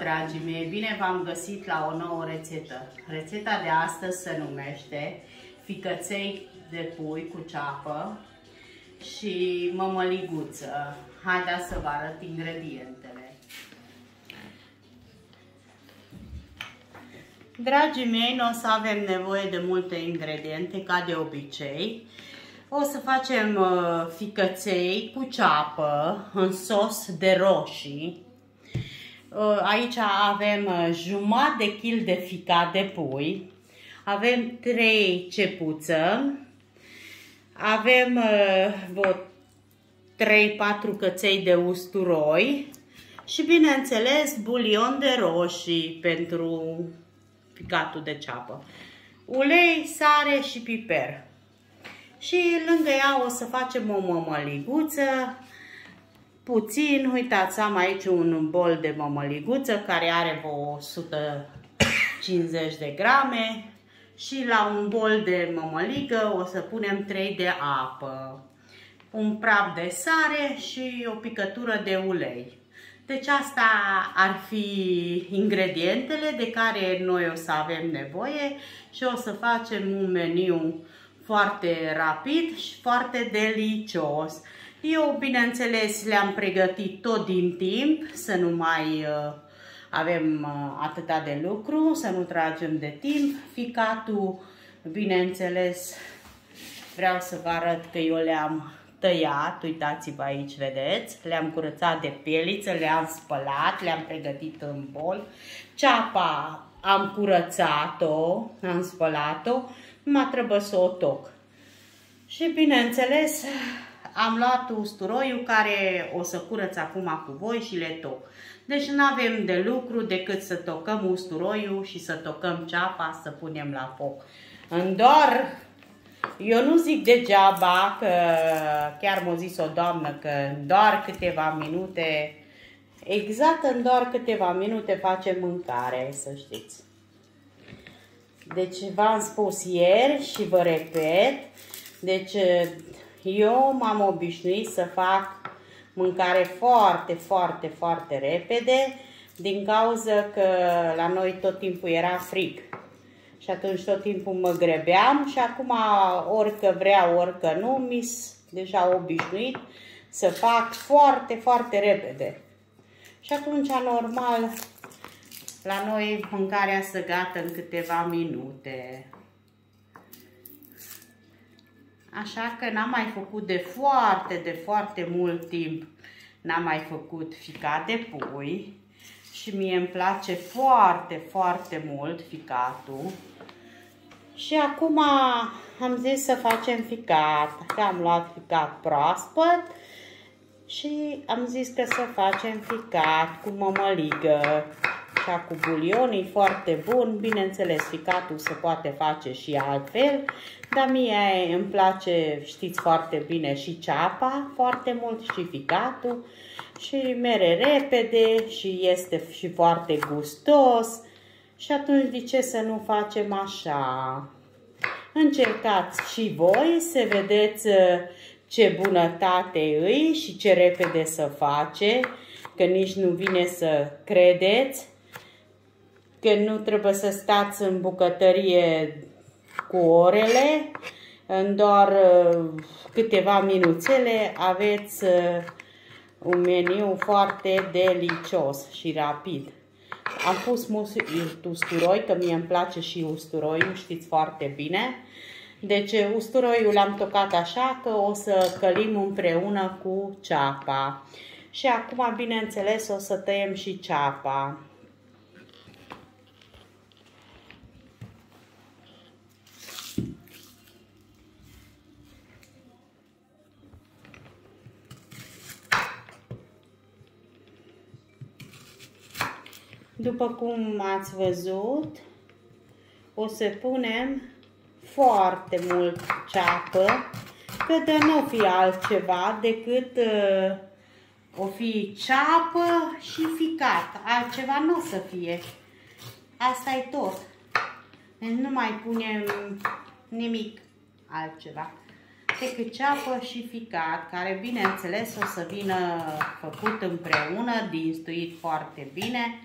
Bună ziua, dragii mei! Bine v-am găsit la o nouă rețetă. Rețeta de astăzi se numește ficăței de pui cu ceapă și mămăliguță. Haideți să vă arăt ingredientele. Dragii mei, nu o să avem nevoie de multe ingrediente, ca de obicei. O să facem uh, ficăței cu ceapă în sos de roșii Uh, aici avem uh, jumătate de kil de ficat de pui, avem 3 cepuță, avem 3-4 uh, căței de usturoi și bineînțeles bulion de roșii pentru ficatul de ceapă. Ulei, sare și piper. Și lângă ea o să facem o mămăliguță puțin, uitați, am aici un bol de mămăliguță care are 150 de grame și la un bol de mămăligă o să punem 3 de apă, un praf de sare și o picătură de ulei. Deci asta ar fi ingredientele de care noi o să avem nevoie și o să facem un meniu foarte rapid și foarte delicios. Eu, bineînțeles, le-am pregătit tot din timp, să nu mai uh, avem uh, atâta de lucru, să nu tragem de timp. Ficatul, bineînțeles, vreau să vă arăt că eu le-am tăiat, uitați-vă aici, vedeți, le-am curățat de pieliță, le-am spălat, le-am pregătit în bol. Ceapa am curățat-o, am spălat-o, mai trebuie să o toc. Și bineînțeles, am luat usturoiul care o să curăț acum cu voi și le toc. Deci nu avem de lucru decât să tocăm usturoiul și să tocăm ceapa, să punem la foc. În doar, eu nu zic degeaba că chiar m-a zis o doamnă că în doar câteva minute, exact în doar câteva minute facem mâncare, să știți. Deci v-am spus ieri și vă repet, deci eu m-am obișnuit să fac mâncare foarte, foarte, foarte repede din cauza că la noi tot timpul era frig. Și atunci tot timpul mă grebeam și acum orică vreau, orică nu, mi deja obișnuit să fac foarte, foarte repede. Și atunci, normal, la noi mâncarea se gata în câteva minute. Așa că n-am mai făcut de foarte, de foarte mult timp. N-am mai făcut ficat de pui. Și mie îmi place foarte, foarte mult ficatul. Și acum am zis să facem ficat. Că am luat ficat proaspăt și am zis că să facem ficat cu mămăligă. Ca cu bulion, e foarte bun. Bineînțeles, ficatul se poate face și altfel, dar mie îmi place, știți foarte bine, și ceapa foarte mult și ficatul și mere repede și este și foarte gustos. Și atunci de ce să nu facem așa? Încercați și voi să vedeți uh, ce bunătate îi și ce repede să face, că nici nu vine să credeți că nu trebuie să stați în bucătărie cu orele, în doar uh, câteva minuțele aveți uh, un meniu foarte delicios și rapid. Am pus usturoi, că mie îmi place și usturoiul, știți foarte bine. Deci usturoiul l-am tocat așa că o să călim împreună cu ceapa. Și acum, bineînțeles, o să tăiem și ceapa. După cum ați văzut, o să punem foarte mult ceapă, că de nu fi altceva decât uh, o fi ceapă și ficat. Altceva nu o să fie. Asta e tot. Deci nu mai punem nimic altceva. jumate, cât ceapă și ficat, care bineînțeles o să vină făcut împreună, dinstuit foarte bine,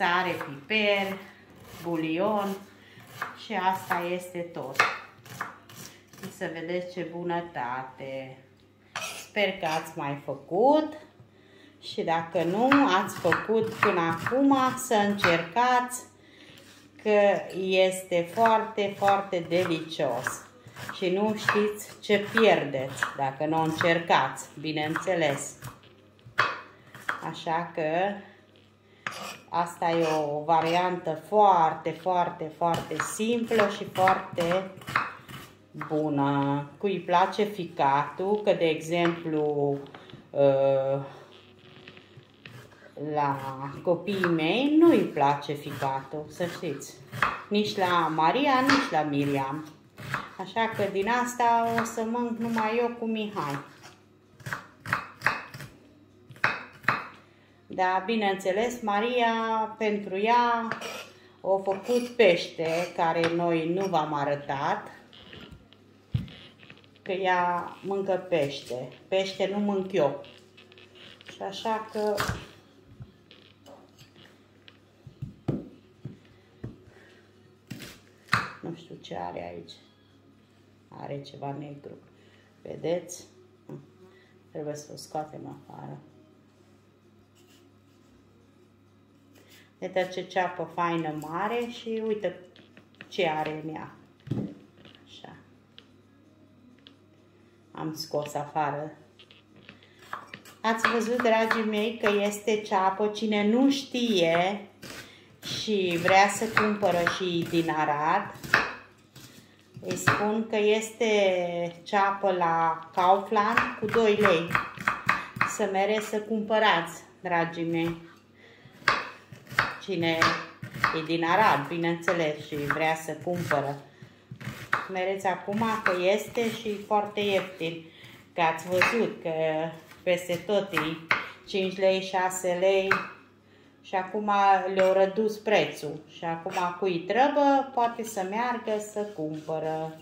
sare, piper, bulion și asta este tot. Și să vedeți ce bunătate! Sper că ați mai făcut și dacă nu ați făcut până acum, să încercați că este foarte, foarte delicios. Și nu știți ce pierdeți dacă nu încercați, bineînțeles. Așa că asta e o variantă foarte, foarte, foarte simplă și foarte bună. Cui îi place ficatul, că de exemplu uh, la copiii mei nu îi place ficatul, să știți. Nici la Maria, nici la Miriam. Așa că din asta o să mănânc numai eu cu Mihai. Da, bineînțeles, Maria, pentru ea, a făcut pește, care noi nu v-am arătat, că ea mâncă pește. Pește nu mânc eu. Și așa că nu știu ce are aici. Are ceva negru. Vedeți? Trebuie să o scoatem afară. Uite ce ceapă faină mare și uite ce are în ea. Așa. Am scos afară. Ați văzut, dragii mei, că este ceapă. Cine nu știe și vrea să cumpără și din Arad, îi spun că este ceapă la Kaufland cu 2 lei. Să mere să cumpărați, dragii mei. Cine e din Arad, bineînțeles, și vrea să cumpără. Mereți acum că este și foarte ieftin. Că ați văzut că peste tot e 5 lei, 6 lei, și acum le-au redus prețul. Și acum cui trebuie, poate să meargă să cumpără.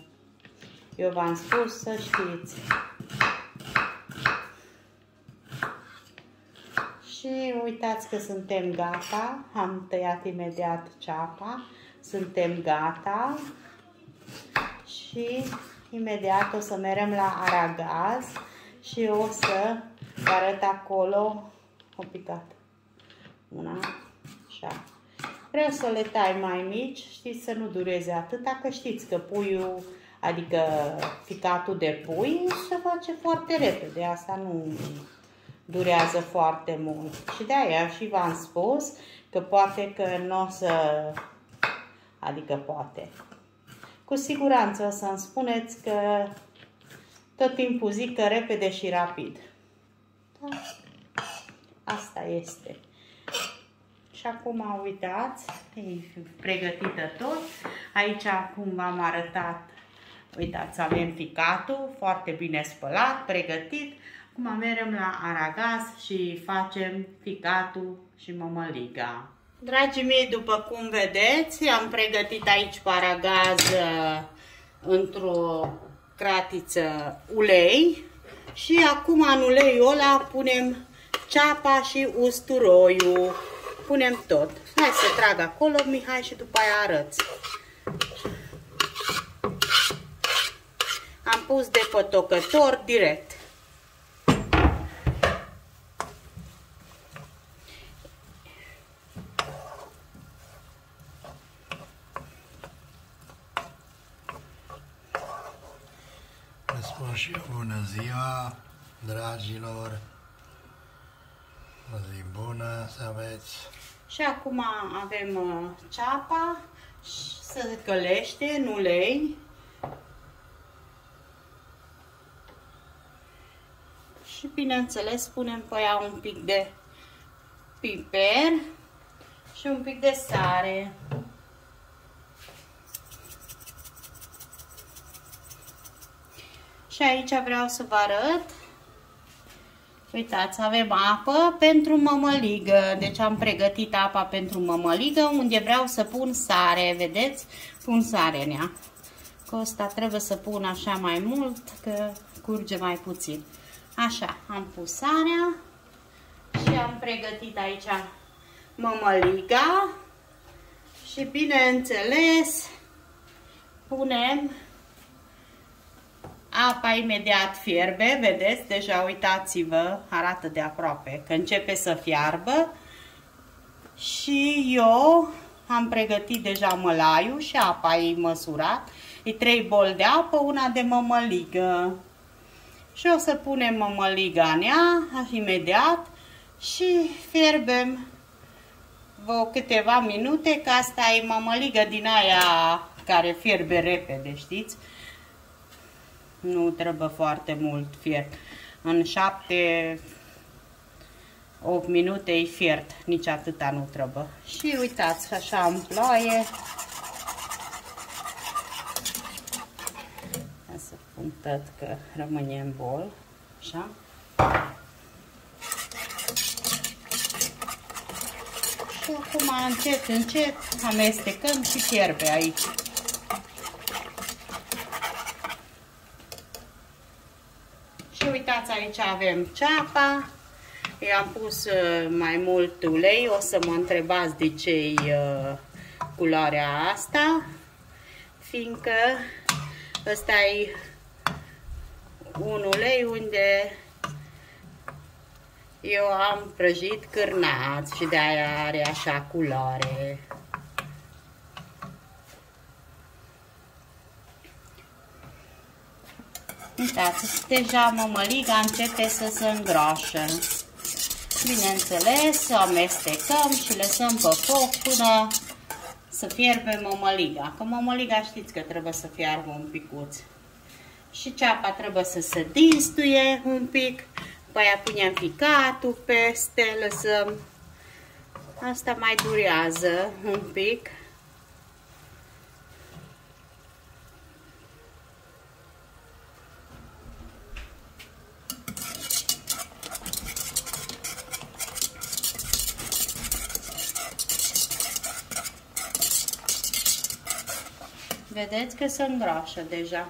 Eu v-am spus să știți. Și uitați că suntem gata. Am tăiat imediat ceapa. Suntem gata. Și imediat o să merem la aragaz și o să arăt acolo o picat una, așa. Vreau să le tai mai mici, știți, să nu dureze atâta, că știți că puiul, adică ficatul de pui, se face foarte repede, asta nu durează foarte mult. Și de aia și v-am spus că poate că nu o să, adică poate, cu siguranță o să-mi spuneți că tot timpul zic că repede și rapid. Da? Asta este. Și acum uitați, e pregătită tot. Aici cum v-am arătat, uitați, avem ficatul foarte bine spălat, pregătit. Acum mergem la aragaz și facem ficatul și mămăliga. Dragii mei, după cum vedeți, am pregătit aici aragaz uh, într-o cratiță ulei și acum în uleiul ăla punem ceapa și usturoiul punem tot. Hai să trag acolo, Mihai, și după aia arăți. Am pus de potocător direct. Spun și bună ziua, dragilor! O zi bună să aveți! Și acum avem uh, ceapa, să călește în ulei. Și bineînțeles punem pe ea un pic de piper și un pic de sare. Și aici vreau să vă arăt Uitați, avem apă pentru mămăligă. Deci am pregătit apa pentru mămăligă unde vreau să pun sare. Vedeți? Pun sare în ea. Că ăsta trebuie să pun așa mai mult, că curge mai puțin. Așa, am pus sarea și am pregătit aici mămăliga și bineînțeles punem apa imediat fierbe, vedeți, deja uitați-vă, arată de aproape, că începe să fiarbă. Și eu am pregătit deja mălaiul și apa e măsurat, e 3 bol de apă, una de mămăligă. Și o să punem mămăliga în ea, imediat, și fierbem vă câteva minute, că asta e mămăligă din aia care fierbe repede, știți? Nu trebuie foarte mult fiert. În 7 8 minute e fiert, nici atâta nu trebuie. Și uitați, așa în ploaie. Să pun tot că rămâne în bol. Așa. Și acum încet, încet amestecăm și fierbe aici. Și uitați, aici avem ceapa. I-am pus uh, mai mult ulei. O să mă întrebați de ce uh, culoarea asta. Fiindcă ăsta e un ulei unde eu am prăjit cârnați și de-aia are așa culoare. Uitați, deja mămăliga începe să se îngroașă. Bineînțeles, o amestecăm și lăsăm pe foc până să fierbe mămăliga. Că mămăliga știți că trebuie să fiarbă un picuț. Și ceapa trebuie să se dinstuie un pic după aia punem ficatul peste, lăsăm. Asta mai durează un pic. Vedeți că se îngroașă deja.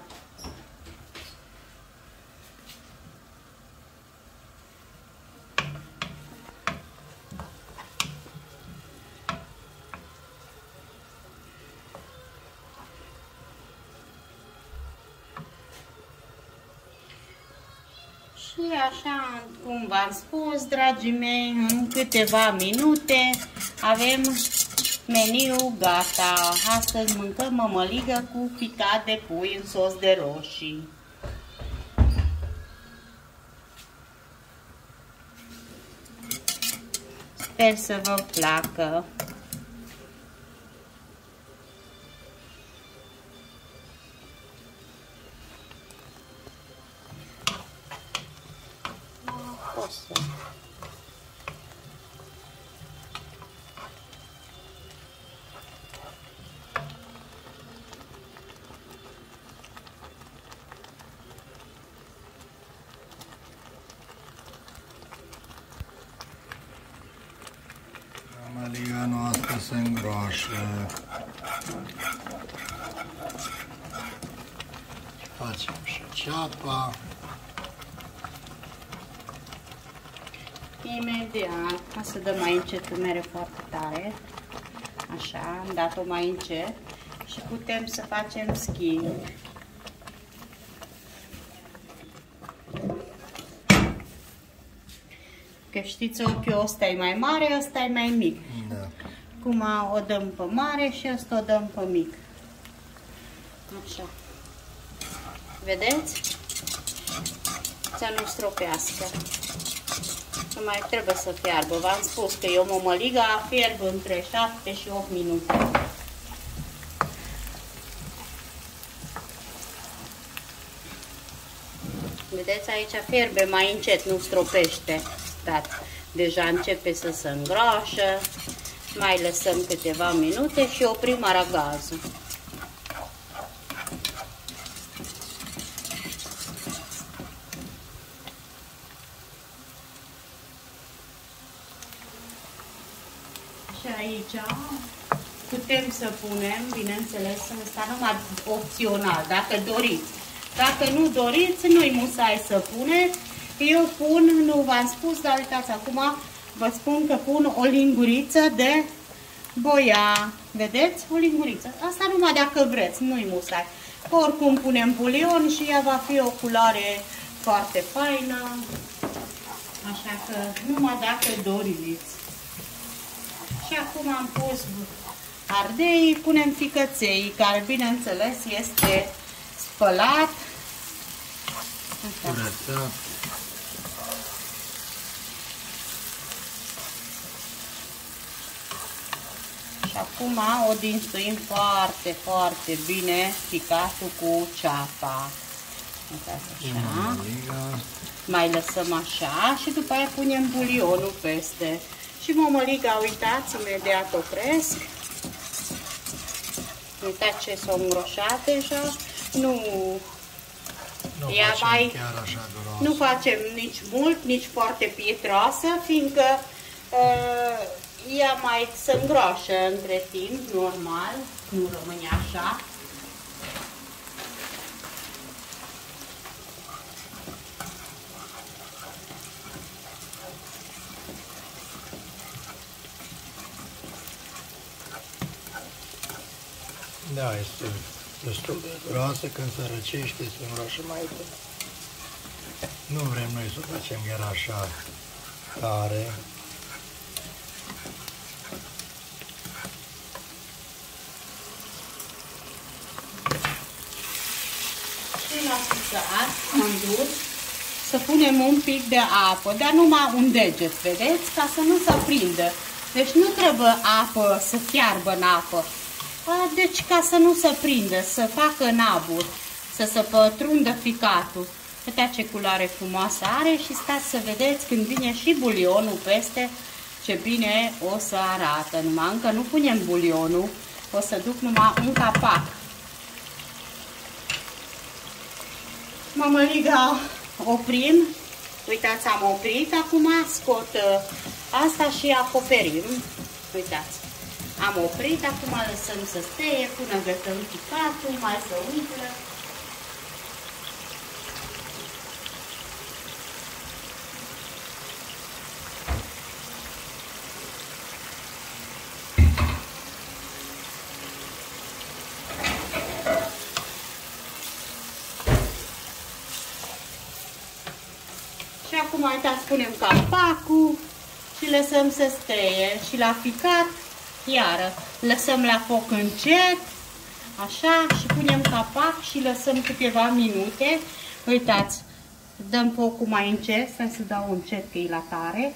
Și așa, cum v-am spus, dragii mei, în câteva minute avem meniu gata. Astăzi mâncăm mămăligă cu picat de pui în sos de roșii. Sper să vă placă. Maliga noastră se îngroașă. Facem și ceapa. Imediat, ca să dăm mai încet mere foarte tare. Așa, am dat-o mai încet și putem să facem schimb. Că știți, ochiul ăsta e mai mare, ăsta e mai mic. Da. Acum o dăm pe mare și ăsta o dăm pe mic. Așa. Vedeți? Să nu stropească. Nu mai trebuie să fiarbă. V-am spus că eu mămăliga fierb între 7 și 8 minute. Vedeți, aici fierbe mai încet, nu stropește. Dar deja începe să se îngroașă. Mai lăsăm câteva minute și oprim aragazul. Și aici putem să punem, bineînțeles, ăsta numai opțional, dacă doriți. Dacă nu doriți, nu-i musai să puneți. Eu pun, nu v-am spus, dar uitați, acum vă spun că pun o linguriță de boia. Vedeți? O linguriță. Asta numai dacă vreți, nu-i musai. Oricum punem bulion și ea va fi o culoare foarte faină. Așa că numai dacă doriți. Și acum am pus ardei, punem ficăței, care bineînțeles este spălat. Curățat. Și acum o dinstuim foarte, foarte bine ficatul cu ceapa. Așa. Mai lăsăm așa și după aia punem bulionul peste. Și mămăliga, uitați, imediat opresc. Uitați ce s-a îngroșat deja. Nu, nu ea mai, chiar așa grosă. Nu facem nici mult, nici foarte pietroasă, fiindcă uh, ea mai se îngroașă între timp, normal, nu rămâne așa. Da, este destul de groasă, când se răcește se înroșă mai bine. Nu vrem noi să facem chiar așa tare. Și la ficat am dus să punem un pic de apă, dar numai un deget, vedeți? Ca să nu se prindă. Deci nu trebuie apă să fiarbă în apă. Deci ca să nu se prindă, să facă naburi, să se pătrundă ficatul. Uite ce culoare frumoasă are și stați să vedeți când vine și bulionul peste ce bine o să arată. Numai încă nu punem bulionul, o să duc numai un capac. Mămăliga oprim, uitați am oprit, acum scot uh, asta și acoperim, uitați. Am oprit, acum lăsăm să steie până gătăm picatul, mai să umplă. Și acum uitați, punem capacul și lăsăm să steie. Și la ficat iară lăsăm la foc încet, așa, și punem capac și lăsăm câteva minute. Uitați, dăm focul mai încet, să să dau încet că e la tare.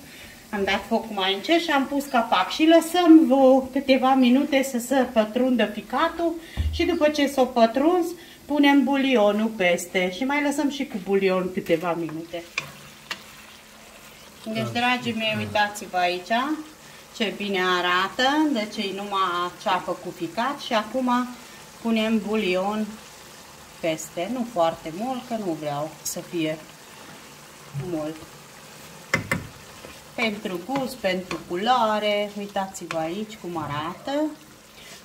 Am dat focul mai încet și am pus capac și lăsăm vreo câteva minute să se pătrundă ficatul și după ce s-o pătruns, punem bulionul peste și mai lăsăm și cu bulion câteva minute. Deci, dragii mei, uitați-vă aici ce bine arată, deci e numai ceapă cu ficat și acum punem bulion peste, nu foarte mult, că nu vreau să fie mult. Pentru gust, pentru culoare, uitați-vă aici cum arată.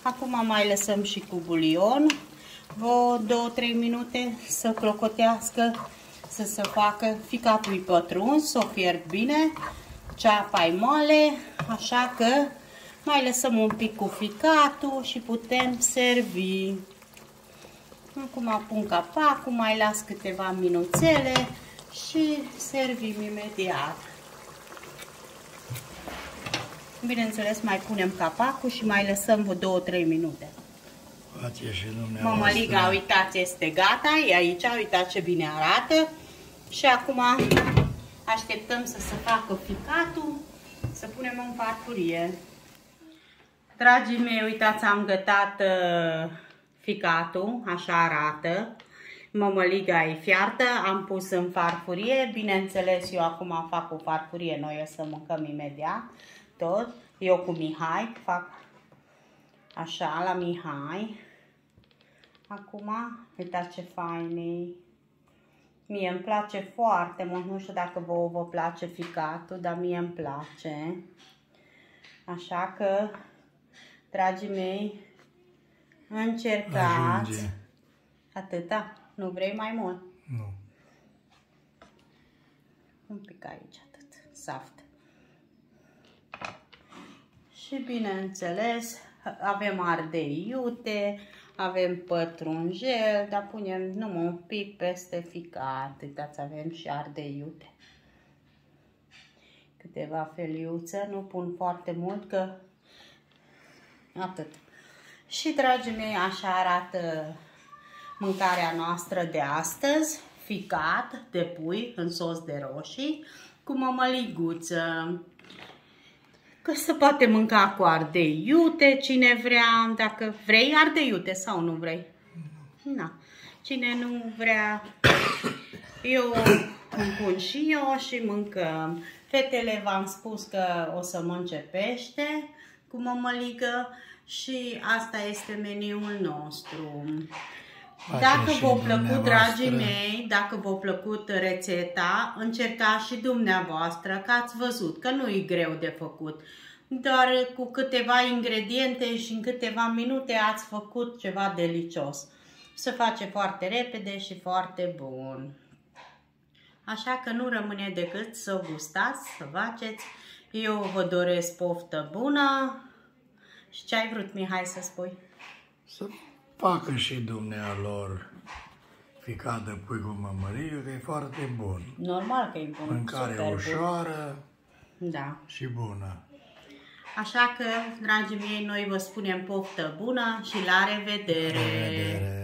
Acum mai lăsăm și cu bulion, vreo 2-3 minute să clocotească, să se facă ficatul pătruns, să o fierb bine ceapa e moale, așa că mai lăsăm un pic cu ficatul și putem servi. Acum pun capacul, mai las câteva minuțele și servim imediat. Bineînțeles, mai punem capacul și mai lăsăm vreo 2-3 minute. Face și Mămăliga, uitați, este gata, e aici, uitați ce bine arată. Și acum Așteptăm să se facă ficatul, să punem în farfurie. Dragii mei, uitați, am gătat uh, ficatul, așa arată. Mămăliga e fiartă, am pus în farfurie. Bineînțeles, eu acum fac o farfurie, noi o să mâncăm imediat tot. Eu cu Mihai fac așa la Mihai. Acum, uitați ce fain e. Mie îmi place foarte mult, nu știu dacă vă vă place ficatul, dar mie îmi place. Așa că Dragii mei, încercați. Ajunge. Atâta? Nu vrei mai mult? Nu. Un pic aici, atât. Saft. Și bineînțeles, avem ardei iute, avem pătrunjel, dar punem numai un pic peste ficat. Uitați, avem și ardei iute. Câteva feliuțe, nu pun foarte mult, că atât. Și, dragii mei, așa arată mâncarea noastră de astăzi, ficat de pui în sos de roșii, cu mămăliguță. Că se poate mânca cu ardei iute, cine vrea, dacă vrei ardei iute sau nu vrei. Na. Cine nu vrea, eu îmi pun și eu și mâncăm. Fetele v-am spus că o să mănânce pește cu mămăligă și asta este meniul nostru. Dacă v-a plăcut, dragii mei, dacă v-a plăcut rețeta, încercați și dumneavoastră, că ați văzut că nu e greu de făcut. Doar cu câteva ingrediente și în câteva minute ați făcut ceva delicios. Se face foarte repede și foarte bun. Așa că nu rămâne decât să gustați, să faceți. Eu vă doresc poftă bună. Și ce ai vrut, Mihai, să spui? Să facă și dumnealor ficat de pui cu mămărie, că e foarte bun. Normal că e bun. Mâncare super ușoară Bun. Da. și bună. Așa că, dragii mei, noi vă spunem poftă bună și la revedere! La revedere!